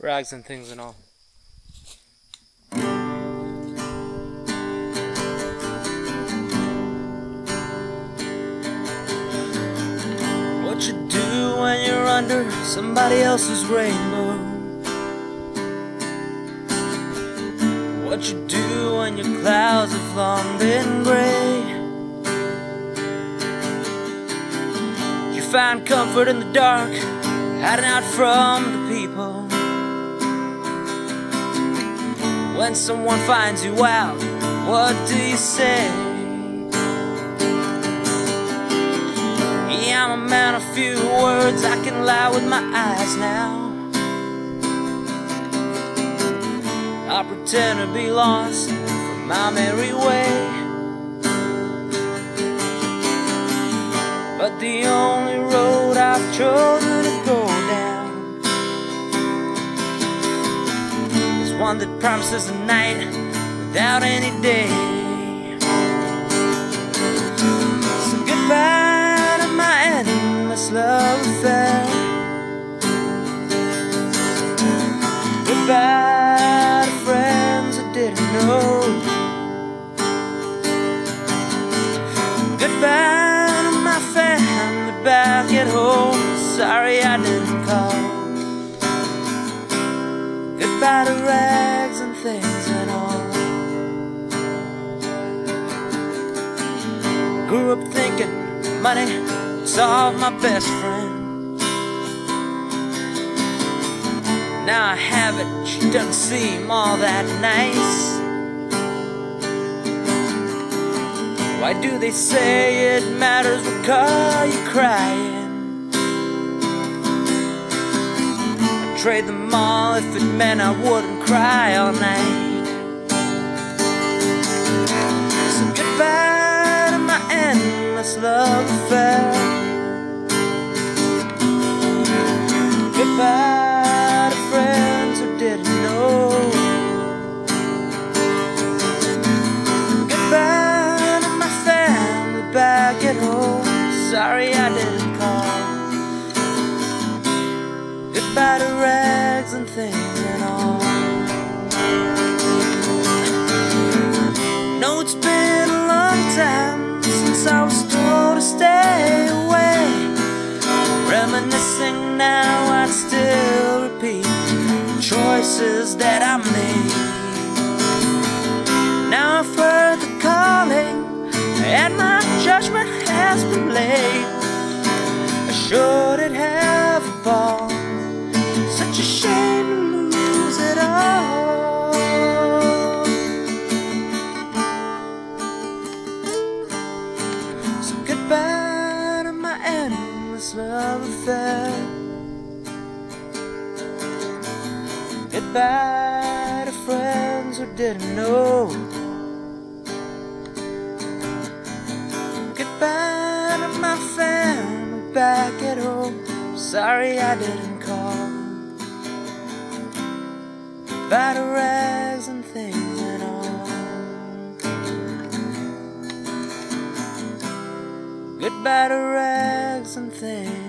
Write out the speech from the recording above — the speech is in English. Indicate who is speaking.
Speaker 1: rags and things and all. What you do when you're under somebody else's rainbow? What you do when your clouds have long been gray? You find comfort in the dark, hiding out from the people. When someone finds you out, what do you say? Yeah, I'm a man of few words, I can lie with my eyes now. I pretend to be lost from my merry way. But the only road I've chosen one that promises a night without any day. So goodbye to my endless love affair. Goodbye to friends I didn't know. Grew up thinking money would my best friend. Now I have it, she doesn't seem all that nice. Why do they say it matters what car you're crying? I'd trade them all if it meant I wouldn't cry all night. So goodbye endless love affair. Goodbye to friends who didn't know. Goodbye to my family back at home. Sorry I didn't call. Goodbye to rags and things and all. No, it's been a long time I was told to stay away. Reminiscing now, I'd still repeat the choices that I made. Now I've heard the calling, and my judgment has been laid. Should it have a ball? Such a shame love affair. Goodbye to friends who didn't know. Goodbye to my family back at home. Sorry I didn't call. Goodbye to rags and things and all. Goodbye to rags and things.